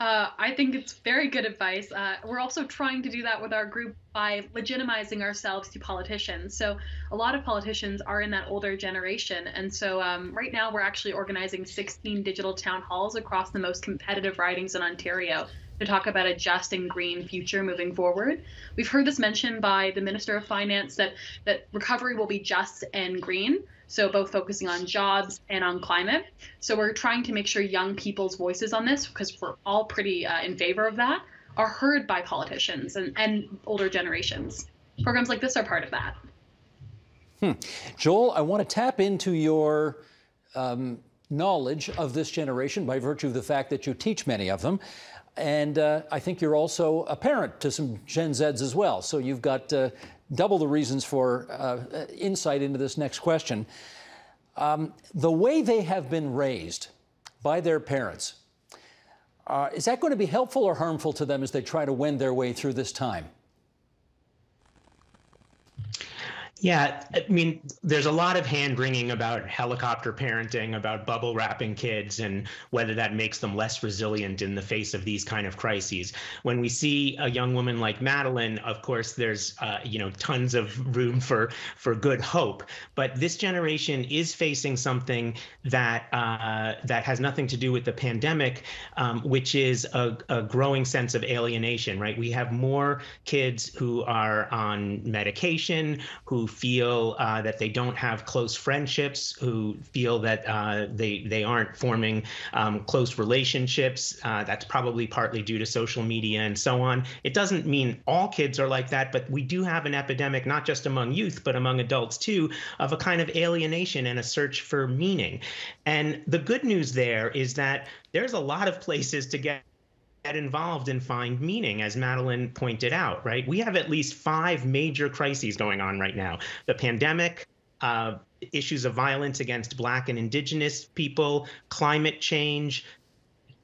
Uh, I think it's very good advice. Uh, we're also trying to do that with our group by legitimizing ourselves to politicians. So a lot of politicians are in that older generation, and so um, right now we're actually organizing 16 digital town halls across the most competitive ridings in Ontario to talk about a just and green future moving forward. We've heard this mentioned by the Minister of Finance that that recovery will be just and green so both focusing on jobs and on climate. So we're trying to make sure young people's voices on this, because we're all pretty uh, in favor of that, are heard by politicians and, and older generations. Programs like this are part of that. Hmm. Joel, I want to tap into your um, knowledge of this generation by virtue of the fact that you teach many of them. And uh, I think you're also a parent to some Gen Zs as well. So you've got uh, double the reasons for uh, insight into this next question. Um, the way they have been raised by their parents, uh, is that going to be helpful or harmful to them as they try to wend their way through this time? Yeah, I mean, there's a lot of hand wringing about helicopter parenting, about bubble wrapping kids, and whether that makes them less resilient in the face of these kind of crises. When we see a young woman like Madeline, of course, there's uh, you know tons of room for for good hope. But this generation is facing something that uh, that has nothing to do with the pandemic, um, which is a, a growing sense of alienation. Right? We have more kids who are on medication who feel uh, that they don't have close friendships, who feel that uh, they they aren't forming um, close relationships. Uh, that's probably partly due to social media and so on. It doesn't mean all kids are like that, but we do have an epidemic, not just among youth, but among adults too, of a kind of alienation and a search for meaning. And the good news there is that there's a lot of places to get get involved and find meaning, as Madeline pointed out, right? We have at least five major crises going on right now the pandemic, uh, issues of violence against Black and Indigenous people, climate change,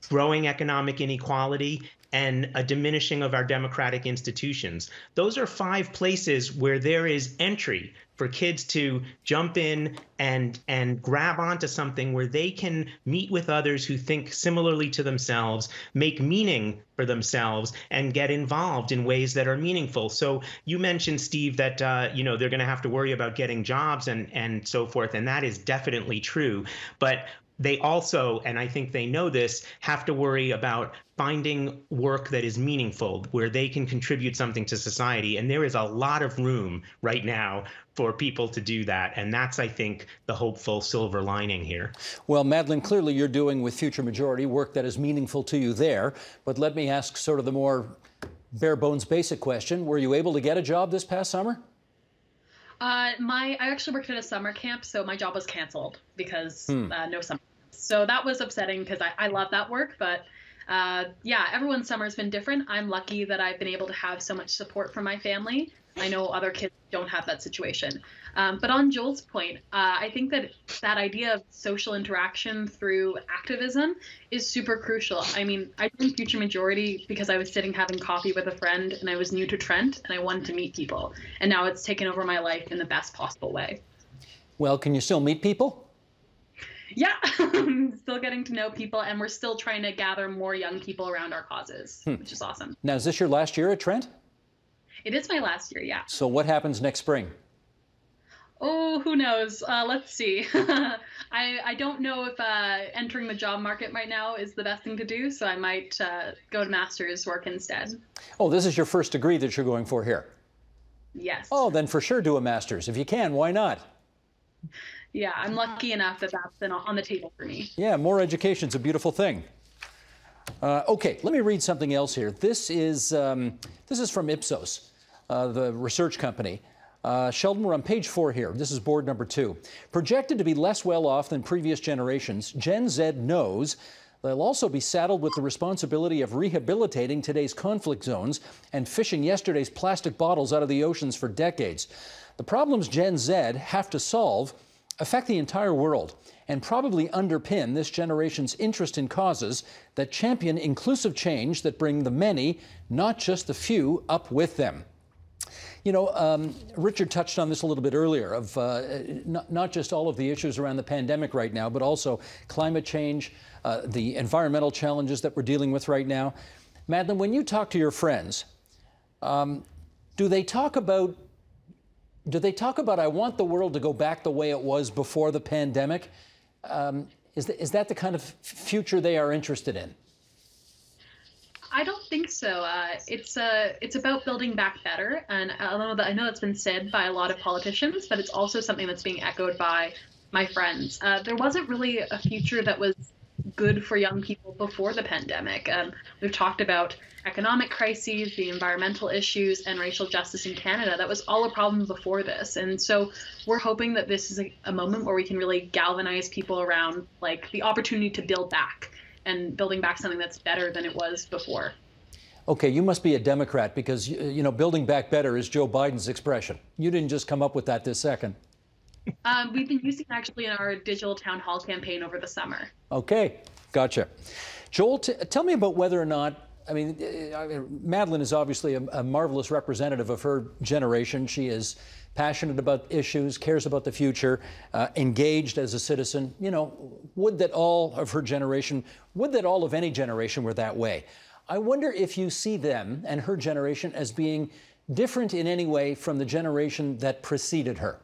growing economic inequality, and a diminishing of our democratic institutions. Those are five places where there is entry for kids to jump in and and grab onto something where they can meet with others who think similarly to themselves, make meaning for themselves, and get involved in ways that are meaningful. So you mentioned Steve that uh, you know they're going to have to worry about getting jobs and and so forth, and that is definitely true. But they also, and I think they know this, have to worry about finding work that is meaningful, where they can contribute something to society. And there is a lot of room right now for people to do that. And that's, I think, the hopeful silver lining here. Well, Madeline, clearly you're doing with Future Majority work that is meaningful to you there. But let me ask sort of the more bare bones basic question Were you able to get a job this past summer? Uh, my I actually worked at a summer camp, so my job was canceled because hmm. uh, no summer. So that was upsetting because I, I love that work, but uh, yeah, everyone's summer has been different. I'm lucky that I've been able to have so much support from my family. I know other kids don't have that situation. Um, but on Joel's point, uh, I think that that idea of social interaction through activism is super crucial. I mean, I joined Future Majority because I was sitting having coffee with a friend and I was new to Trent and I wanted to meet people. And now it's taken over my life in the best possible way. Well, can you still meet people? Yeah, still getting to know people, and we're still trying to gather more young people around our causes, hmm. which is awesome. Now, is this your last year at Trent? It is my last year, yeah. So, what happens next spring? Oh, who knows? Uh, let's see. I, I don't know if uh, entering the job market right now is the best thing to do, so I might uh, go to master's work instead. Oh, this is your first degree that you're going for here? Yes. Oh, then for sure do a master's. If you can, why not? Yeah, I'm lucky enough that that's been on the table for me. Yeah, more education's a beautiful thing. Uh, okay, let me read something else here. This is, um, this is from Ipsos, uh, the research company. Uh, Sheldon, we're on page four here. This is board number two. Projected to be less well off than previous generations, Gen Z knows they'll also be saddled with the responsibility of rehabilitating today's conflict zones and fishing yesterday's plastic bottles out of the oceans for decades. The problems Gen Z have to solve affect the entire world and probably underpin this generation's interest in causes that champion inclusive change that bring the many, not just the few, up with them. You know, um, Richard touched on this a little bit earlier of uh, not, not, just all of the issues around the pandemic right now, but also climate change, uh, the environmental challenges that we're dealing with right now. Madeline, when you talk to your friends, um, do they talk about do they talk about I want the world to go back the way it was before the pandemic? Um, is, the, is that the kind of future they are interested in? Think so. Uh, it's uh, it's about building back better, and I know that I know that's been said by a lot of politicians, but it's also something that's being echoed by my friends. Uh, there wasn't really a future that was good for young people before the pandemic. Um, we've talked about economic crises, the environmental issues, and racial justice in Canada. That was all a problem before this. And so we're hoping that this is a, a moment where we can really galvanize people around like the opportunity to build back and building back something that's better than it was before. Okay, you must be a Democrat because, you know, building back better is Joe Biden's expression. You didn't just come up with that this second. Um, we've been using actually in our digital town hall campaign over the summer. Okay, gotcha. Joel, tell me about whether or not I mean, uh, I mean, Madeline is obviously a, a, marvelous representative of her generation. She is passionate about issues, cares about the future, uh, engaged as a citizen. You know, would that all of her generation, would that all of any generation were that way? I wonder if you see them and her generation as being different in any way from the generation that preceded her.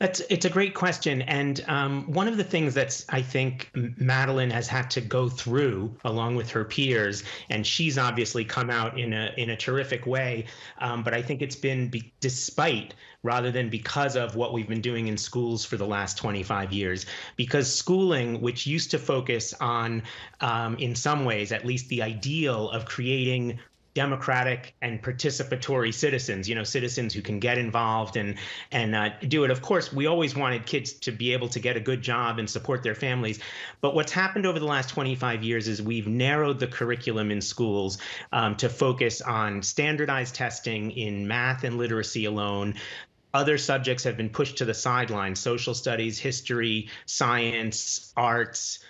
That's it's a great question, and um, one of the things that's I think Madeline has had to go through along with her peers, and she's obviously come out in a in a terrific way. Um, but I think it's been be, despite rather than because of what we've been doing in schools for the last 25 years. Because schooling, which used to focus on, um, in some ways, at least the ideal of creating democratic and participatory citizens you know citizens who can get involved and and uh, do it of course we always wanted kids to be able to get a good job and support their families but what's happened over the last 25 years is we've narrowed the curriculum in schools um, to focus on standardized testing in math and literacy alone other subjects have been pushed to the sideline social studies history science arts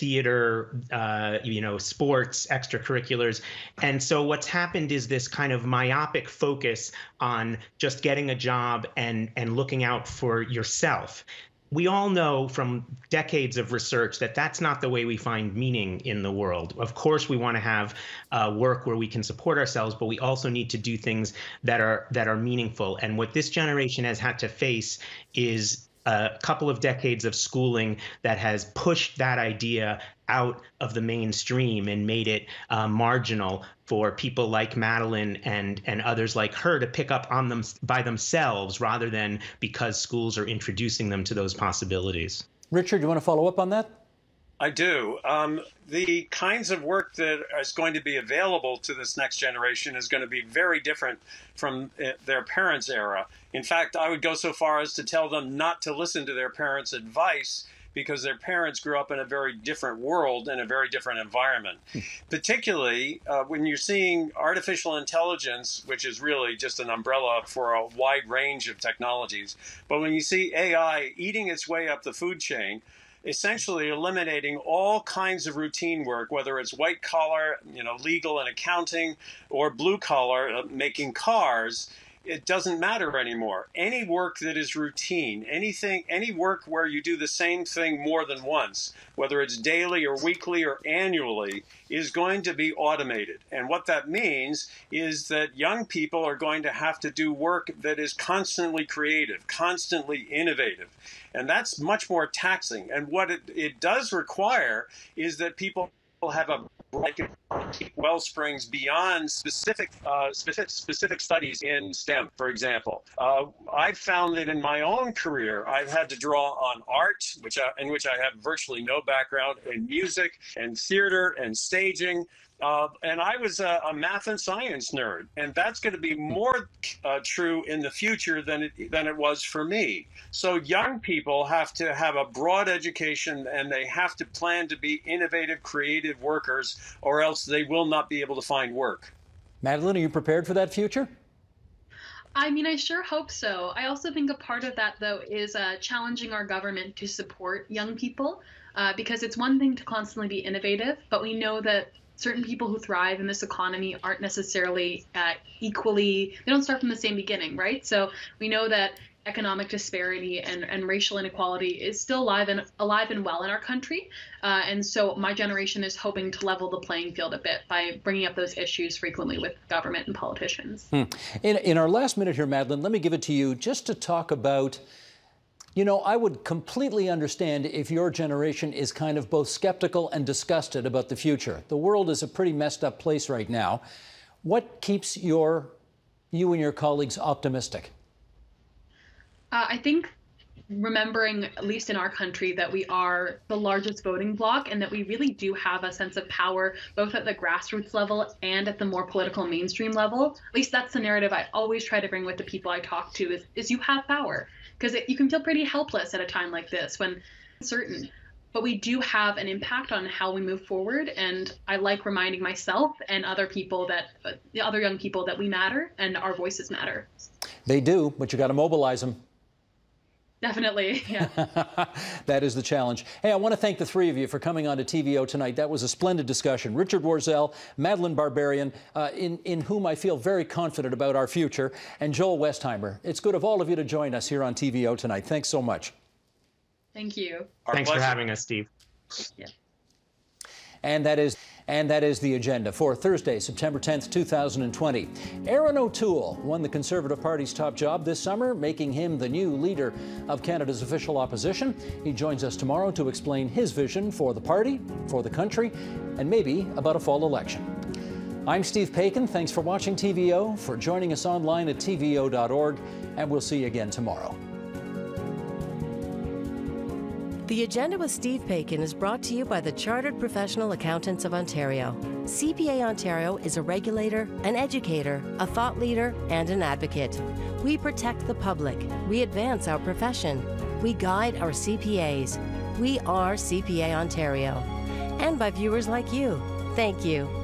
theater, uh, you know, sports, extracurriculars. And so what's happened is this kind of myopic focus on just getting a job and and looking out for yourself. We all know from decades of research that that's not the way we find meaning in the world. Of course, we want to have uh, work where we can support ourselves, but we also need to do things that are that are meaningful. And what this generation has had to face is a couple of decades of schooling that has pushed that idea out of the mainstream and made it uh, marginal for people like Madeline and and others like her to pick up on them by themselves rather than because schools are introducing them to those possibilities. Richard, you want to follow up on that? I do. Um, the kinds of work that is going to be available to this next generation is going to be very different from uh, their parents' era. In fact, I would go so far as to tell them not to listen to their parents' advice because their parents grew up in a very different world and a very different environment. Hmm. Particularly uh, when you're seeing artificial intelligence, which is really just an umbrella for a wide range of technologies, but when you see AI eating its way up the food chain, essentially eliminating all kinds of routine work, whether it's white collar, you know, legal and accounting, or blue collar, uh, making cars. It doesn't matter anymore. Any work that is routine, anything, any work where you do the same thing more than once, whether it's daily or weekly or annually, is going to be automated. And what that means is that young people are going to have to do work that is constantly creative, constantly innovative. And that's much more taxing. And what it, it does require is that people will have a like well springs beyond specific, uh, specific specific studies in STEM, for example. Uh, I've found that in my own career, I've had to draw on art, which I, in which I have virtually no background, in music and theater and staging, uh, and I was a, a, math and science nerd, and that's going to be more uh, true in the future than it, than it was for me. So young people have to have a broad education, and they have to plan to be innovative, creative workers, or else they will not be able to find work. Madeline, are you prepared for that future? I mean, I sure hope so. I also think a part of that, though, is uh, challenging our government to support young people. Uh, because it's one thing to constantly be innovative, but we know that certain people who thrive in this economy aren't necessarily uh, equally, they don't start from the same beginning, right? So we know that economic disparity and, and racial inequality is still alive and alive and well in our country. Uh, and so my generation is hoping to level the playing field a bit by bringing up those issues frequently with government and politicians. Hmm. In, in our last minute here, Madeline, let me give it to you just to talk about. You know, I would completely understand if your generation is kind of both skeptical and disgusted about the future. The world is a pretty messed up place right now. What keeps your you and your colleagues optimistic? Uh, I think remembering, at least in our country, that we are the largest voting bloc and that we really do have a sense of power, both at the grassroots level and at the more political mainstream level. At least that's the narrative I always try to bring with the people I talk to is, is you have power. Because you can feel pretty helpless at a time like this when certain. But we do have an impact on how we move forward. And I like reminding myself and other people that, uh, the other young people, that we matter and our voices matter. They do, but you got to mobilize them. Definitely, yeah. that is the challenge. Hey, I want to thank the three of you for coming on to TVO tonight. That was a splendid discussion. Richard Worzel, Madeline Barbarian, uh, in, in whom I feel very confident about our future, and Joel Westheimer. It's good of all of you to join us here on TVO tonight. Thanks so much. Thank you. Our Thanks pleasure. for having us, Steve. Yeah. And that is and that is the agenda for Thursday, September 10th, 2020. Erin O'Toole won the Conservative Party's top job this summer, making him the new leader of Canada's official opposition. He joins us tomorrow to explain his vision for the party, for the country, and maybe about a fall election. I'm Steve Paikin. Thanks for watching TVO, for joining us online at tvo.org, and we'll see you again tomorrow. The Agenda with Steve Paikin is brought to you by the Chartered Professional Accountants of Ontario. CPA Ontario is a regulator, an educator, a thought leader, and an advocate. We protect the public. We advance our profession. We guide our CPAs. We are CPA Ontario. And by viewers like you. Thank you.